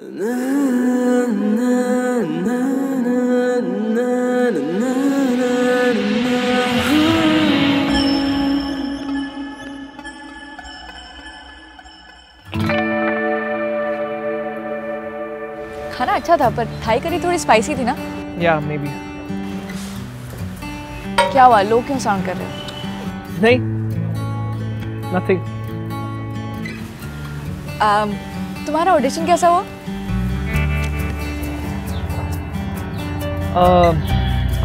खाना अच्छा था पर थाई करी थोड़ी स्पाइसी थी ना? या मे बी क्या हुआ? लोग क्यों साउंड कर रहे हो? नहीं नथिंग um, तुम्हारा ऑडिशन कैसा हुआ?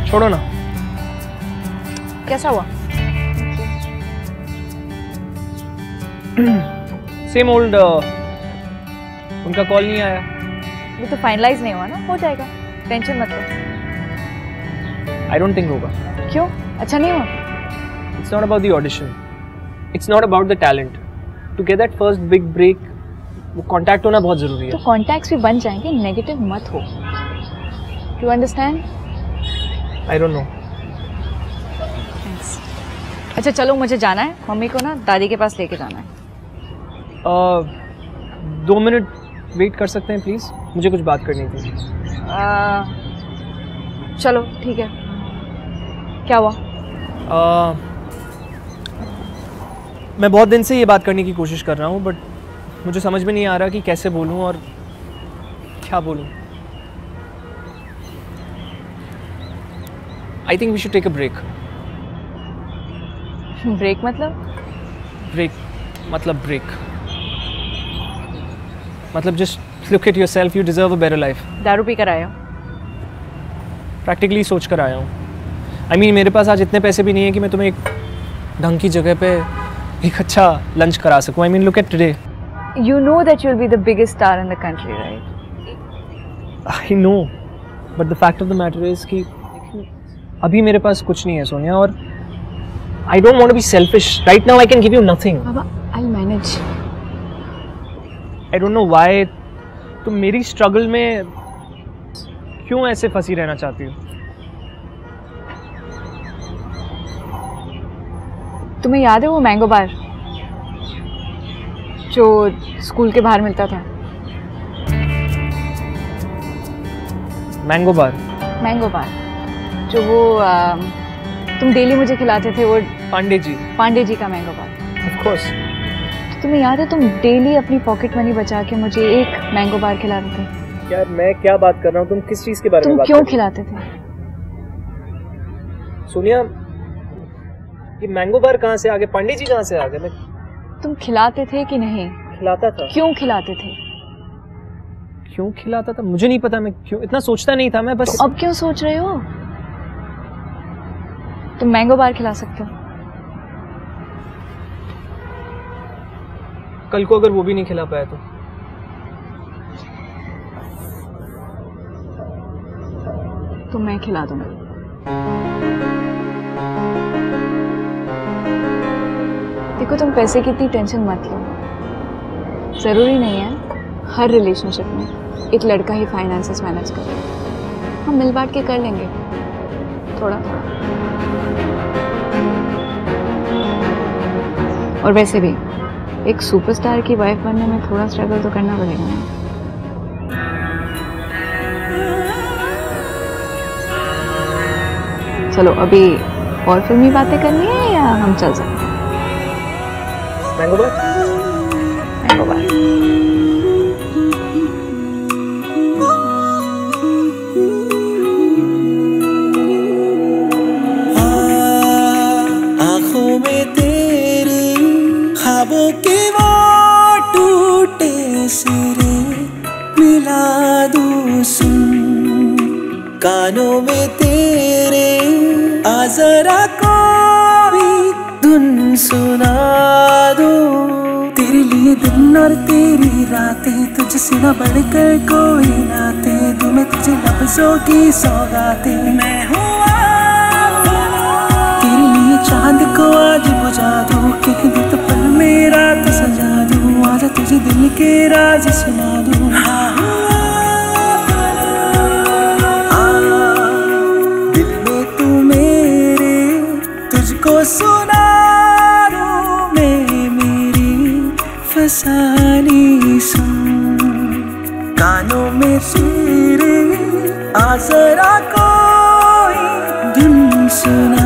छोड़ो ना। कैसा हुआ? सेम ओल्ड उनका कॉल नहीं आया। वो तो फाइनलाइज नहीं हुआ ना हो जाएगा। टेंशन मत लो। आई डोंट थिंक होगा। क्यों? अच्छा नहीं हुआ? It's not about the audition it's not about the talent to get that first big break वो कांटेक्ट होना बहुत ज़रूरी है तो है। कॉन्टैक्ट्स भी बन जाएँगे नेगेटिव मत हो। You understand I don't know अच्छा चलो मुझे जाना है। मम्मी को ना दादी के पास लेके जाना है। uh, दो मिनट वेट कर सकते हैं प्लीज़ मुझे कुछ बात करनी थी। आ, चलो ठीक है। क्या हुआ? Uh, मैं बहुत दिन से ये बात करने की कोशिश कर रहा हूँ बट मुझे समझ में नहीं आ रहा कि कैसे बोलूँ और क्या बोलूँ। I think we should take a break break मतलब? ब्रेक मतलब ब्रेक मतलब just look at yourself you deserve a better life दारू पी कर आया प्रैक्टिकली सोच कर आया हूँ। आई मीन मेरे पास आज इतने पैसे भी नहीं है कि मैं तुम्हें एक ढंग की जगह पे एक अच्छा लंच करा सकूँ। I mean look at today You know that you'll be the biggest star in the country, right? I know but the fact of the matter is कि अभी मेरे पास कुछ नहीं है सोनिया और I don't want to be selfish right now I can give you nothing Baba, I'll manage. I don't know why तुम मेरी स्ट्रगल में क्यों ऐसे फंसी रहना चाहती हो? तुम्हें याद है वो मैंगो बार जो स्कूल के बाहर मिलता था। Mango bar. Mango bar. जो वो आ, तुम डेली मुझे खिलाते थे वो पांडे जी। पांडे जी का मैंगो बार। ऑफ़ कोर्स तो तुम्हें याद है तुम डेली अपनी पॉकेट मनी बचा के मुझे एक मैंगो बार खिलाते थे? यार मैं क्या बात कर रहा हूँ तुम किस चीज़ के बारे में बात क्यों खिलाते थे? सोनिया ये मैंगो बार कहाँ से आ गए पांडे जी कहाँ से आ गए मैं तुम खिलाते थे कि नहीं? खिलाता था। क्यों खिलाते थे? क्यों खिलाता था? मुझे नहीं पता मैं क्यों इतना सोचता नहीं था मैं बस तो अब क्यों सोच रहे हो? तुम मैंगो बार खिला सकते हो। कल को अगर वो भी नहीं खिला पाया तो। तो मैं खिला दूँगी। देखो तुम पैसे की इतनी टेंशन मत लो। ज़रूरी नहीं है हर रिलेशनशिप में एक लड़का ही फाइनेंसेस मैनेज करे। हम मिल बांट के कर लेंगे। थोड़ा। थोड़ा और वैसे भी, एक सुपरस्टार की वाइफ बनने में थोड़ा स्ट्रगल तो करना पड़ेगा ना। चलो, अभी और फिल्मी बातें करनी है या हम चल सकते हैं? मैंगो बार मैंगो बार आँखों में तेरे के वो टूटे सिरे मिला दूँ सुन। कानों में तेरे आ जरा कोई धुन सुना। तेरे दिन और तेरी रातें तुझसे न बढ़कर कोई नाते मैं तुझे लफ्जों की सौगातें। मैं हूँ तेरे लिए चाँद को आज बुझा दूँ कह दे तो पल मेरा तो सजा दूँ आजा तुझे दिल के राज सुना दूँ। आ, दिल में तू मेरे तुझको सुना फसानी सा। कानों में आ जरा कोई धुन सुना